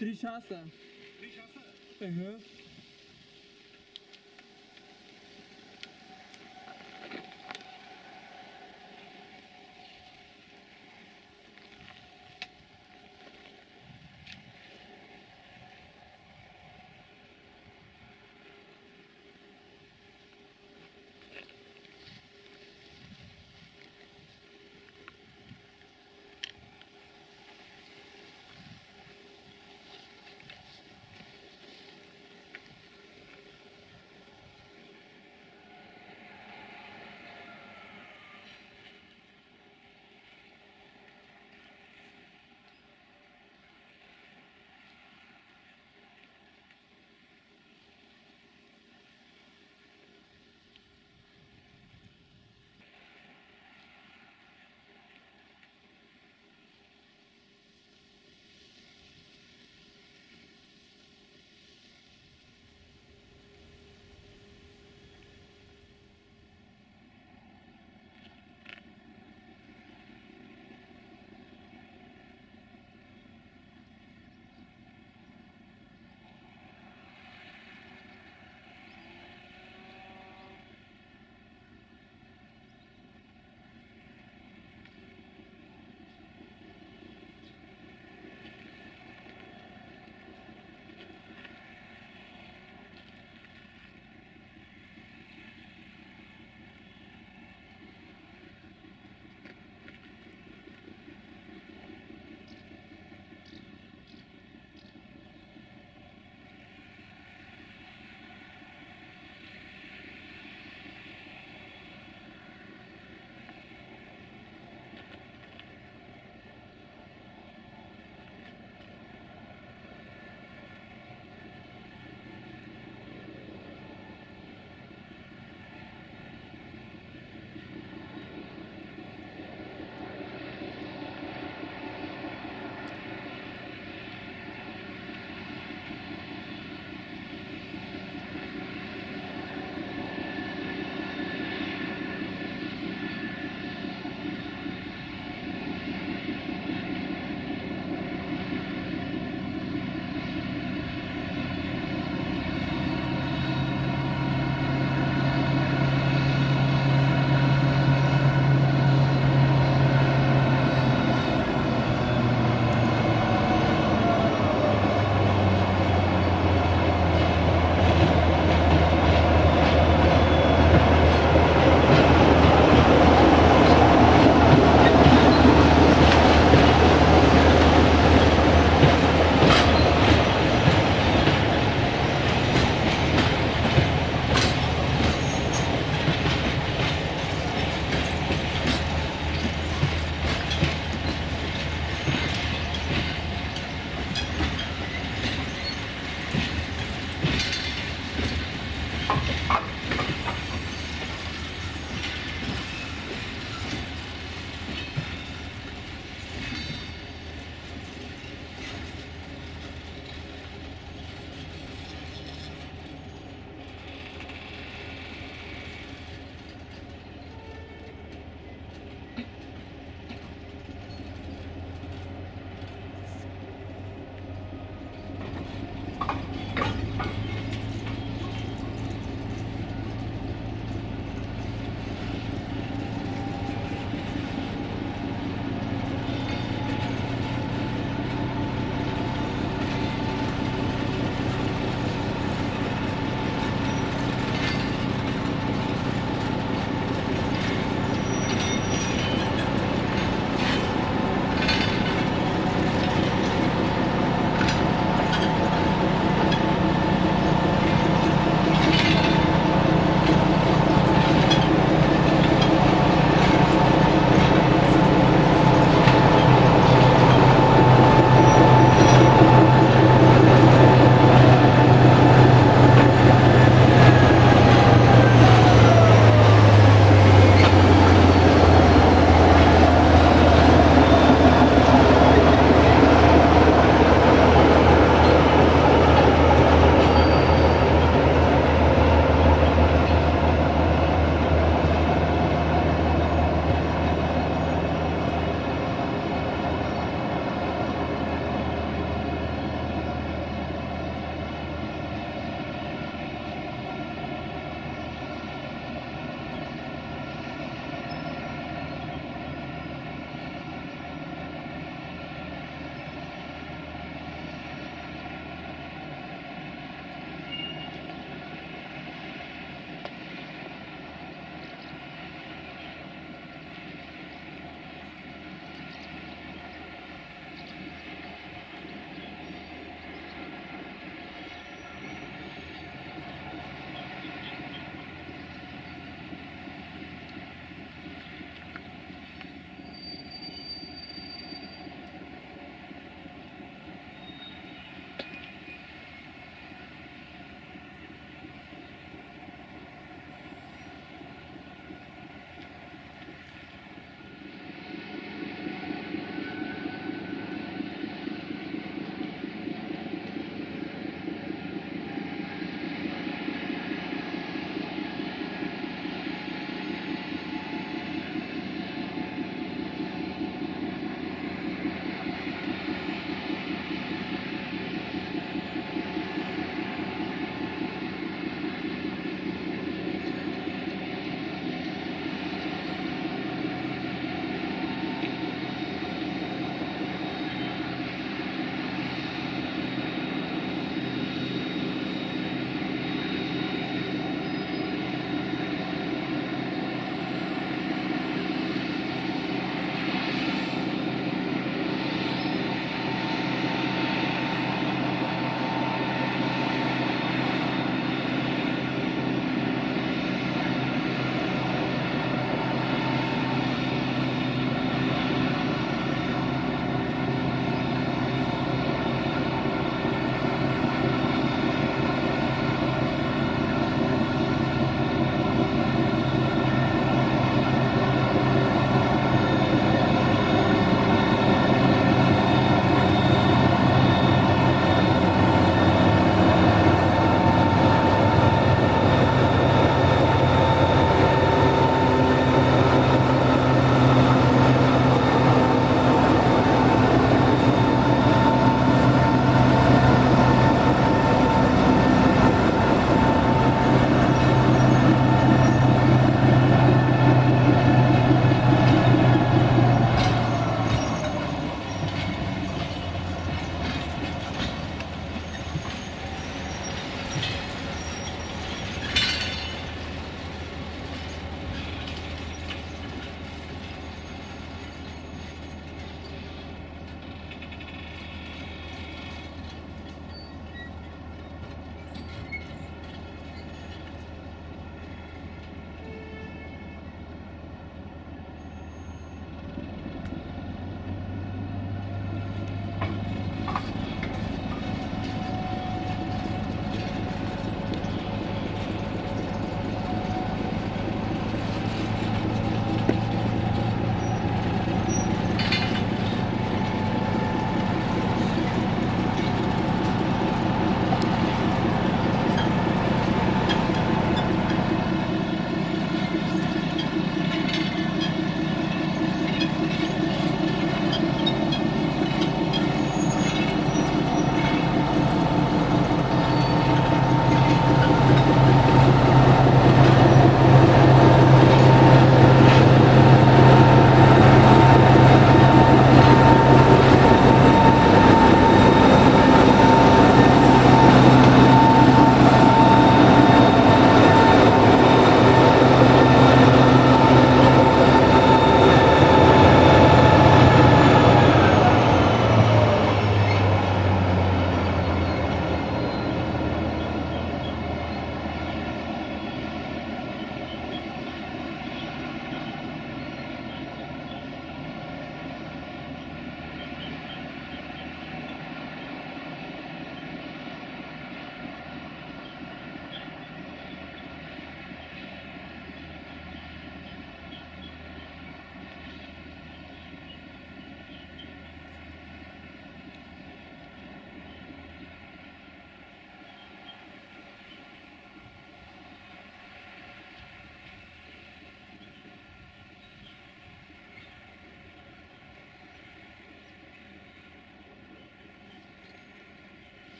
Trichaça. Trichaça? Aham. Uhum.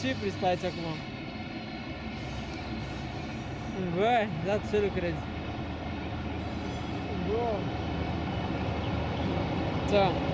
Ce prispați acum? Bă, da ce lucrezi? Bă. Da.